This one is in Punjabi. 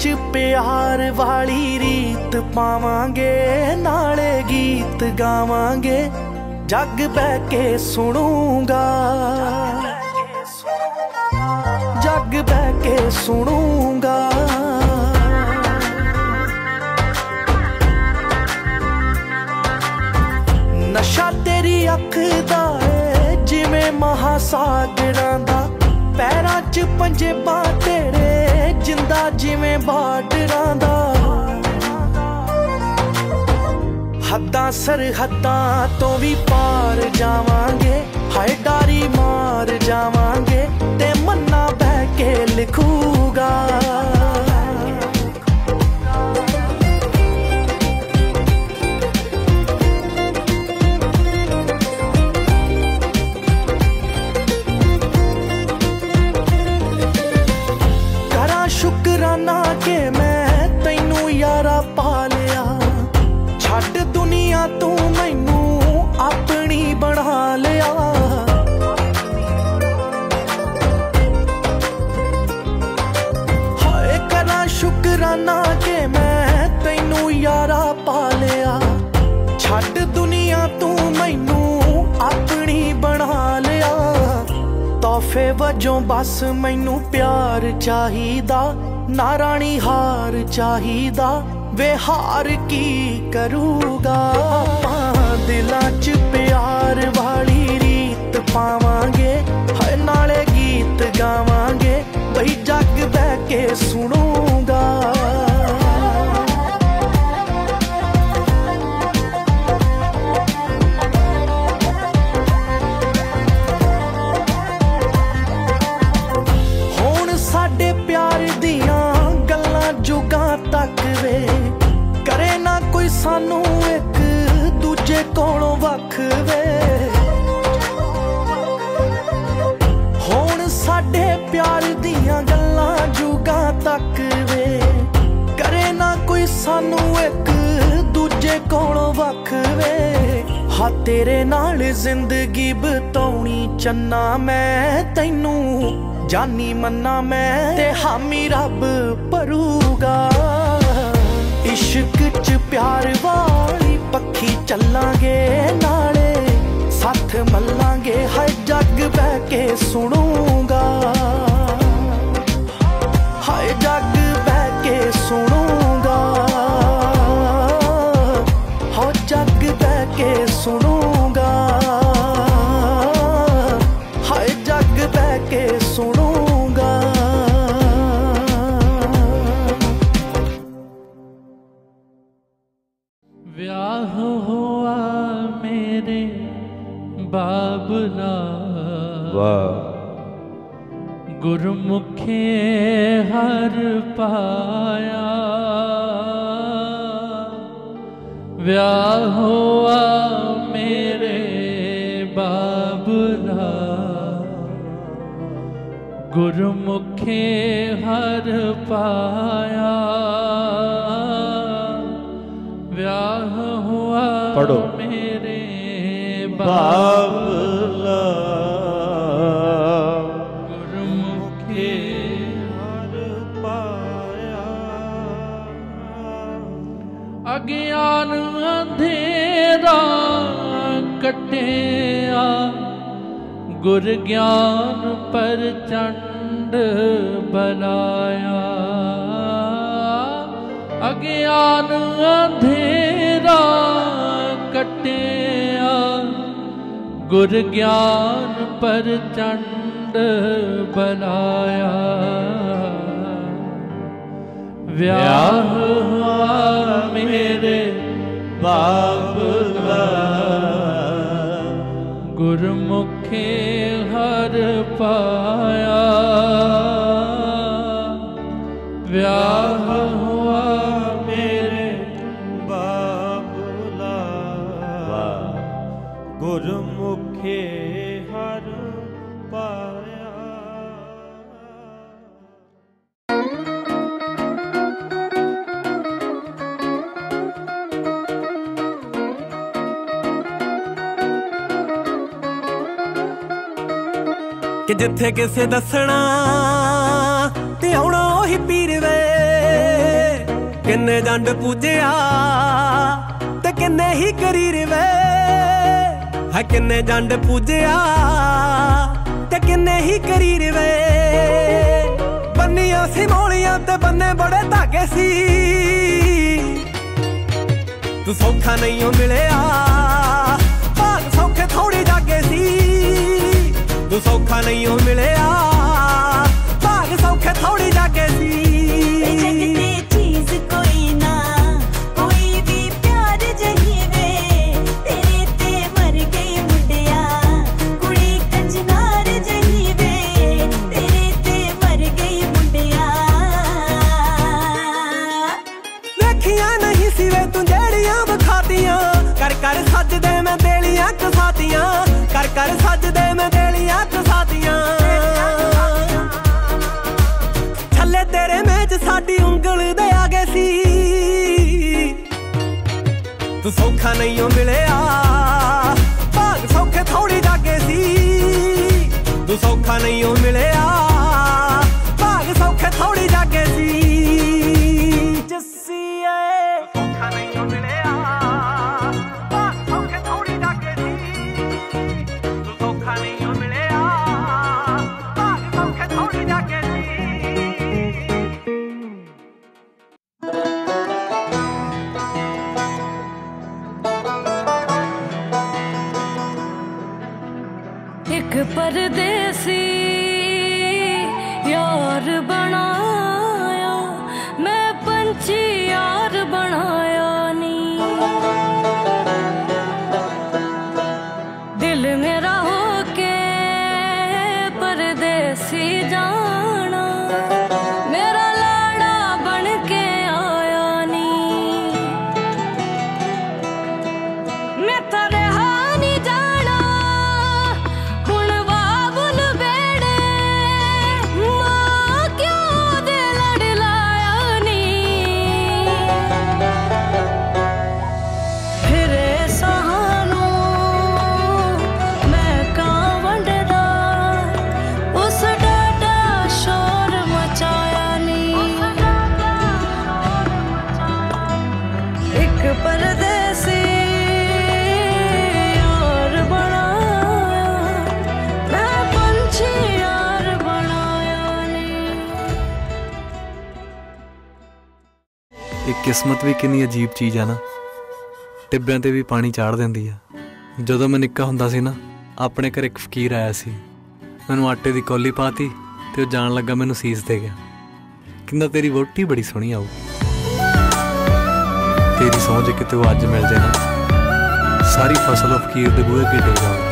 ਚ ਪਿਆਰ ਵਾਲੀ ਰੀਤ ਪਾਵਾਂਗੇ, ਨਾਲੇ ਗੀਤ ਗਾਵਾਂਗੇ। ਜੱਗ ਬਹਿ ਕੇ ਸੁਣੂਗਾ। ਜੱਗ ਬਹਿ ਕੇ ਸੁਣੂਗਾ। ਨਸ਼ਾ ਤੇਰੀ ਅੱਖ ਦਾ ਏ, ਜਿਵੇਂ ਮਹਾਸਾਗਰਾਂ ਪੈਰਾਂ 'ਚ ਪੰਜੇਬਾਂ ਤੇਰੇ, ਜਿੰਦਾ ਜਿਵੇਂ ਬਾਰਡਰਾਂ ਦਾ। ਹੱਦਾਂ ਸਰਹੱਦਾਂ ਤੋਂ ਵੀ ਪਾਰ ਜਾਵਾਂਗੇ। ਹਾਏ ਡਾਰੀ ਵਜੋਂ ਬਸ ਮੈਨੂੰ ਪਿਆਰ ਚਾਹੀਦਾ, ਨਾ ਰਾਣੀ ਹਾਰ ਚਾਹੀਦਾ ਵੇ ਹਾਰ ਕੀ ਕਰੂਗਾ? ਆਪਾਂ ਦਿਲਾਂ 'ਚ ਪਿਆਰ ਵਾਲੀ ਰੀਤ ਪਾਵਾਂਗੇ, ਹਰ ਨਾਲੇ ਗੀਤ ਗਾਵਾਂਗੇ, ਬਈ ਜੱਗ ਬਹਿ ਕੇ ਸੁਣੋ। ਪਿਆਰ ਦੀਆਂ ਗੱਲਾਂ ਜੁਗਾਂ ਤੱਕ ਵੇ। ਕਰੇ ਨਾ ਕੋਈ ਸਾਨੂੰ ਇੱਕ ਦੂਜੇ ਕੋਲੋਂ ਵੱਖ ਵੇ। ਹਾ, ਤੇਰੇ ਨਾਲ ਜ਼ਿੰਦਗੀ ਬਤਾਉਣੀ ਚੰਨਾ ਮੈਂ, ਤੈਨੂੰ ਜਾਨੀ ਮੰਨਾ ਮੈਂ ਤੇ ਹਾਮੀ ਰੱਬ ਭਰੂਗਾ। ਇਸ਼ਕ ਚ ਪਿਆਰ ਵਾਲੀ ਪੱਖੀ ਚੱਲਾਂਗੇ ਨਾਲੇ। ਸਾਥ ਮੱਲਾਂਗੇ ਹਰ ਜੱਗ ਬਹਿ ਕੇ ਸੁਣੂਗਾ। ਹਾਏ ਜੱਗ ਬਹਿ ਕੇ ਸੁਣੂਗਾ। ਹੋ ਜੱਗ ਬਹਿ ਕੇ ਸੁਣੂਗਾ। ਹਾਏ ਜੱਗ ਬਹਿ ਕੇ ਸੁਣੂਗਾ। ਵਿਆਹ ਹੋਆ ਬਾਬਲਾ। ਵਾਹ। ਗੁਰਮੁਖੇ ਹਰ ਪਾਇਆ। ਵਿਆਹ ਹੋਆ ਮੇਰੇ ਬਾਬਲਾ। ਗੁਰਮੁਖੇ ਹਰ ਪਾਇਆ। ਵਿਆਹ ਹੋਆ ਪੜ੍ਹੋ। ਮੇਰੇ ਬਾਬਲਾ ਪਾਇਆ ਅਗਿਆਨ ਅੰਧੇਰਾ ਕਟਿਆ। ਗੁਰ ਗਿਆਨ ਪਰਚੰਡ ਬਲਾਇਆ ਅਗਿਆਨ ਅੰਧੇਰਾ ਗੁਰ ਗਿਆਨ ਪਰਚੰਡ ਬਲਾਇਆ ਵਿਆਹ ਹੋਆ ਮੇਰੇ ਬਾਬਲਾ ਗੁਰਮੁਖੇ ਹਰ ਪਾਇਆ। ਵਿਆਹ ਹੋਆ ਮੇਰੇ ਬਾਬਲਾ ਗੁਰਮੁਖੇ ਹਰ ਪਾਇਆ। ਕਿ ਜਿੱਥੇ ਕਿਸੇ ਦੱਸਣਾ ਤੇ ਆਉਣਾ ਉਹੀ ਪੀਰ ਵੇ। ਕਿੰਨੇ ਜੰਡ ਪੂਜਿਆ ਤੇ ਕਿੰਨੇ ਹੀ ਕਰੀਰ ਵੇ। ਹੈ ਕਿੰਨੇ ਜੰਡ ਪੂਜਿਆ ਤੇ ਕਿੰਨੇ ਹੀ ਕਰੀਰ ਵੇ। ਬੰਨੀਆਂ ਸੀ ਮੋਲੀਆਂ ਤੇ ਬੰਨੇ ਬੜੇ ਧਾਗੇ ਸੀ। ਤੂੰ ਸੌਖਾ ਨਹੀਂ ਹੋ ਮਿਲਿਆ, ਭਾਗ ਸੌਖੇ ਥੋੜੀ ਜਾਗੇ ਸੀ। ਤੂੰ ਸੌਖਾ ਨਹੀਂ ਹੋ ਮਿਲਿਆ, ਭਾਗ ਸੌਖੇ ਥੋੜੀ ਜਾਗੇ ਸੀ। ਤੂੰ ਜਿਹੜੀਆਂ ਵਿਖਾਤੀਆਂ, ਕਰ ਕਰ ਸੱਜਦੇ ਮੈਂ ਦੇਲੀਆਂ ਕਸਾਤੀਆਂ, ਕਰ ਕਰ ਸੱਜਦੇ ਮੈਂ ਦੇਲੀਆਂ ਕਸਾਤੀਆਂ। ਥੱਲੇ ਤੇਰੇ ਮੇਜ ਸਾਡੀ ਉਂਗਲ ਦੇ ਆ ਗਏ ਸੀ। ਤੂੰ ਸੌਖਾ ਨਹੀਂ ਓ ਮਿਲਿਆ, ਭਾਗ ਸੌਖੇ ਥੋੜੀ ਜਾਗੇ ਸੀ। ਤੂੰ ਸੌਖਾ ਨਹੀਂ ਓ ਮਿਲਿਆ, ਭਾਗ ਸੌਖੇ ਥੋੜੀ ਜਾਗੇ ਸੀ। प्यार बना ਕਿਸਮਤ ਵੀ ਕਿੰਨੀ ਅਜੀਬ ਚੀਜ਼ ਆ ਨਾ। ਟਿੱਬਿਆਂ ਤੇ ਵੀ ਪਾਣੀ ਚਾੜ ਦਿੰਦੀ ਆ। ਜਦੋਂ ਮੈਂ ਨਿੱਕਾ ਹੁੰਦਾ ਸੀ ਨਾ, ਆਪਣੇ ਘਰ ਇੱਕ ਫਕੀਰ ਆਇਆ ਸੀ। ਮੈਨੂੰ ਆਟੇ ਦੀ ਕੌਲੀ ਪਾਤੀ ਤੇ ਉਹ ਜਾਣ ਲੱਗਾ ਮੈਨੂੰ ਸੀਸ ਦੇ ਗਿਆ। ਕਹਿੰਦਾ, ਤੇਰੀ ਵੋਟੀ ਬੜੀ ਸੋਹਣੀ ਆਊ ਤੇਰੀ ਸਹੁੰ ਜੇ ਕਿਤੇ ਉਹ ਅੱਜ ਮਿਲ ਜਾਏ ਨਾ। ਸਾਰੀ ਫਸਲ ਉਹ ਫਕੀਰ ਦੇ ਬੂਹੇ ਅੱਗੇ ਡਿੱਗ ਜਾਊ।